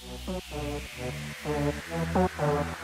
Thank you.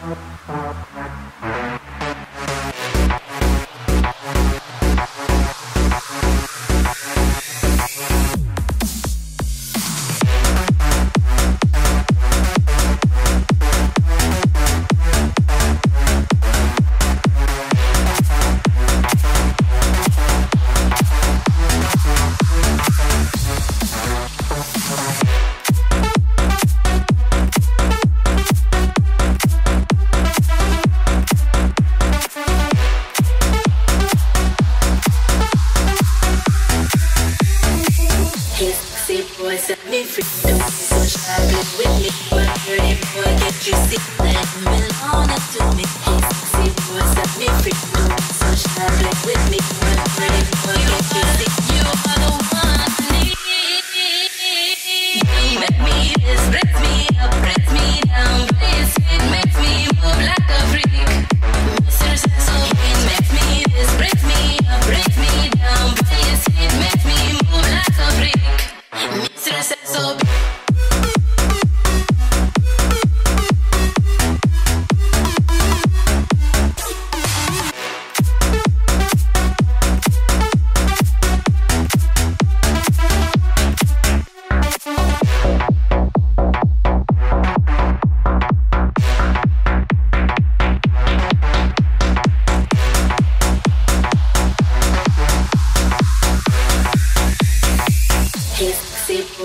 kiss, see boy, set me free. Don't be so play with me. My dirty boy, can't you see I'm to me? See boy, set me free.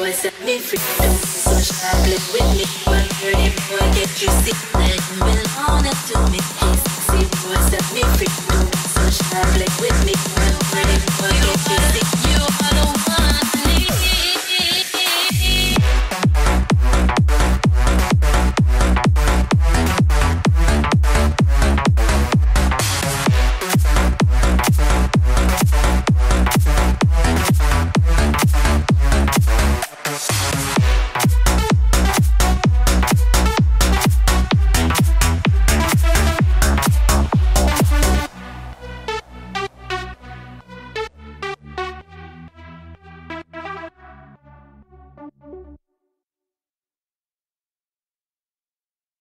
boy, set me free. Don't play with me. one dirty boy, get you sick. then you belong to me.